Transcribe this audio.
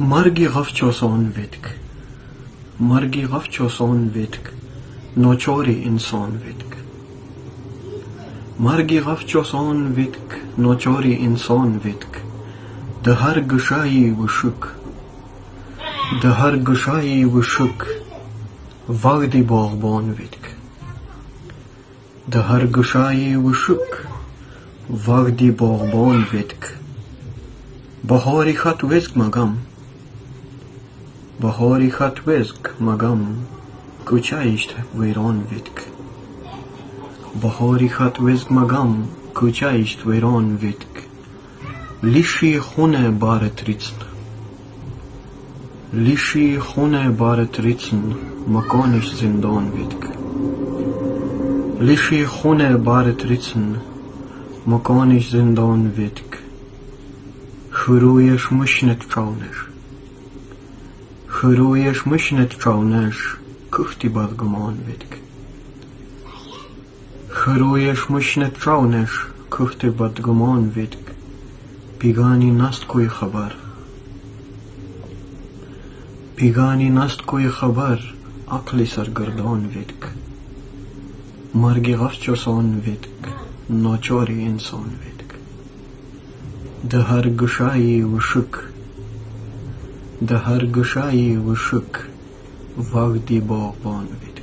مر گف چ ست مر گف ست نو چوری وتق مر گف سون وتق نو چوری انسان ویتک در گ شاہی و شک. در گاہی و شک. وت در گ شاہی و شک. واغ دوغبون وتکھ بہور خط وز مگم. بهاری بهاری خط وزک مگم کوچایشت ویران ویدک. بهاری خط وزک مگم کوچایشت ویران ویدک. لیشی خونه بارت ریڅن لیشی خونه بارت ریڅن مکانش زندان ویدک. لیشی خونه بارت ریڅن چاونش کختی بدگمان ویدک. خرویش مشنت چاونش کختی بدگمان ویدک. بیگانی نست کوئی خبر. بیگانی نست کوئی خبر عقلی سرگردان ویدک. مرگی غف آسان ویدک ناچاری انسان ویدک. ده هر گشایی و شک ده هر گشایی و شک وقتی باغبان ویدک